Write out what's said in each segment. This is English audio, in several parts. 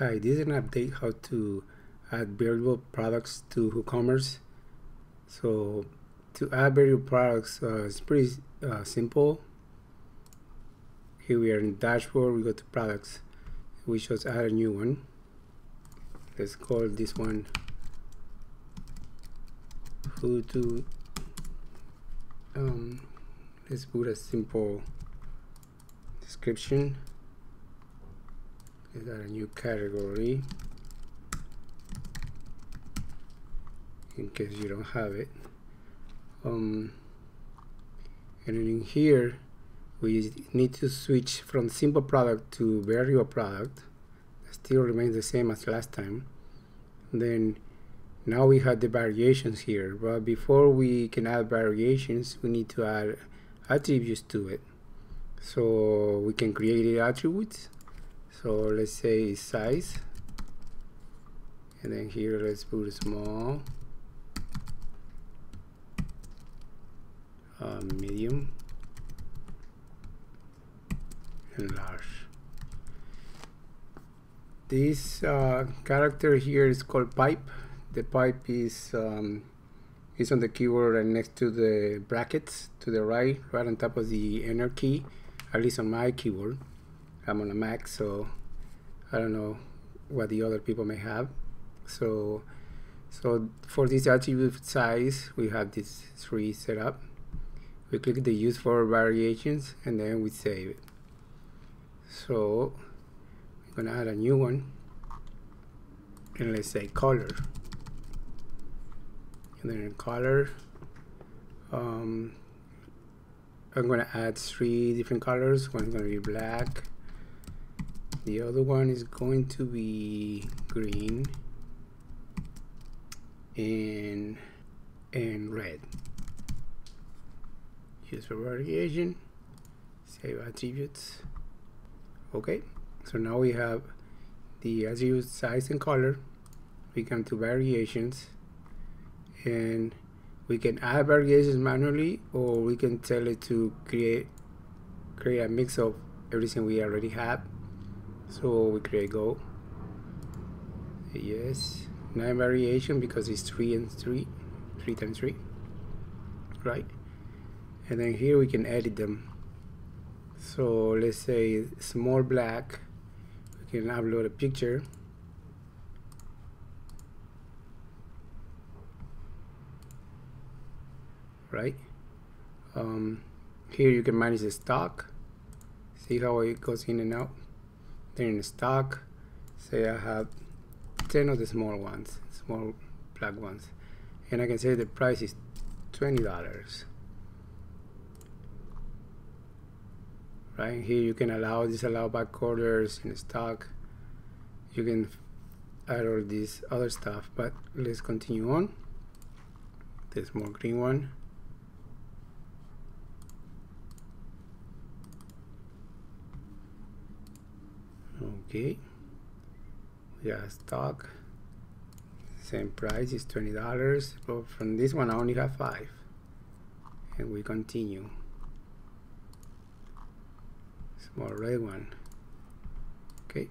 Hi, this is an update how to add variable products to WooCommerce. So to add variable products, uh, it's pretty uh, simple. Here we are in dashboard, we go to products. We just add a new one. Let's call this one who to um, let's put a simple description is that a new category? In case you don't have it. Um, and in here we need to switch from simple product to variable product. Still remains the same as last time. Then now we have the variations here but before we can add variations we need to add attributes to it. So we can create attributes so let's say size. And then here let's put small uh, medium. And large. This uh, character here is called pipe. The pipe is um, is on the keyboard and next to the brackets to the right right on top of the enter key at least on my keyboard I'm on a Mac, so I don't know what the other people may have. So, so for this attribute size, we have this three set up. We click the use for variations, and then we save it. So, I'm gonna add a new one, and let's say color. And then color, um, I'm gonna add three different colors. One's gonna be black the other one is going to be green and and red. Use for variation save attributes. Okay so now we have the as attribute size and color. We come to variations and we can add variations manually or we can tell it to create create a mix of everything we already have so we create go yes. Nine variation because it's three and three three times three. Right? And then here we can edit them. So let's say small black we can upload a picture. Right? Um, here you can manage the stock. See how it goes in and out in stock say I have 10 of the small ones small black ones. And I can say the price is $20 right here you can allow disallow back orders in stock. You can add all this other stuff but let's continue on. This more green one okay. We got stock. Same price is $20 but from this one I only have five. And we continue. Small red one. Okay.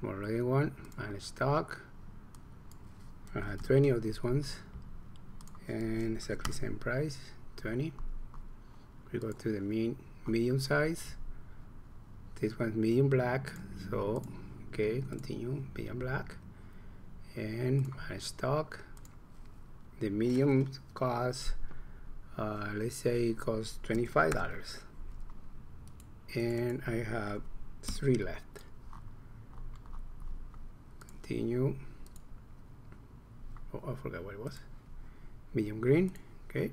Small red one manage stock. I have 20 of these ones. And exactly same price 20 we go to the mean medium size this one's medium black so okay continue medium black. And my stock the medium cost uh, let's say it costs $25 and I have three left. Continue. Oh I forgot what it was. Medium green okay.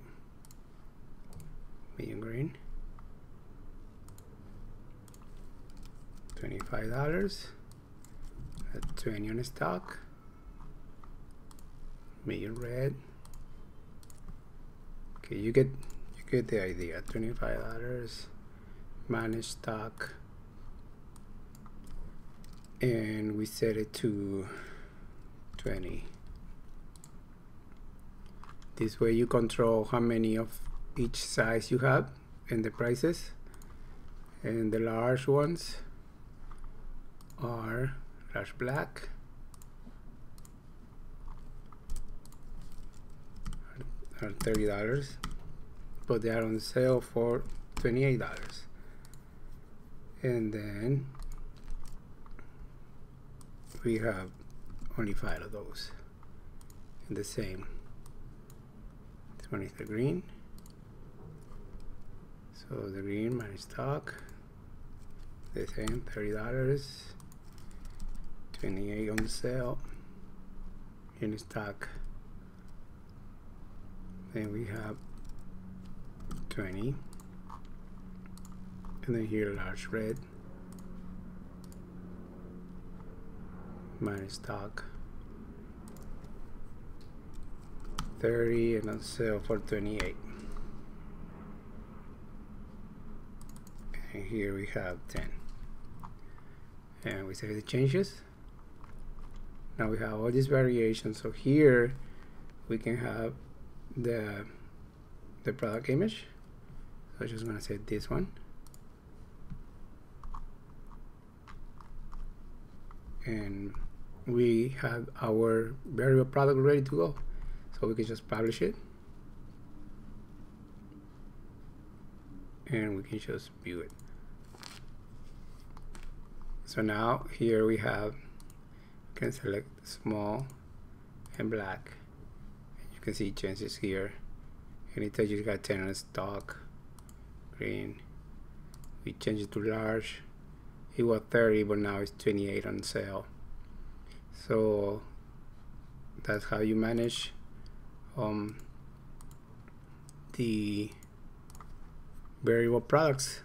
Medium green $25 at 20 on stock. Medium red. Okay you get you get the idea. $25 manage stock. And we set it to 20 this way you control how many of each size you have and the prices. And the large ones are large black are $30 but they are on sale for $28 and then we have only five of those. In the same. 20 the green. So the green manage stock the same $30 28 on the sale. In stock. Then we have 20 and then here large red. Manage stock. 30 and on sale for 28 and here we have 10 and we save the changes now we have all these variations. So here we can have the the product image. So I'm just gonna say this one. And we have our variable product ready to go. So we can just publish it. And we can just view it. So now here we have can select small and black. You can see changes here. Anytime you got 10 on stock green. We change it to large. It was 30 but now it's 28 on sale. So that's how you manage um, the variable products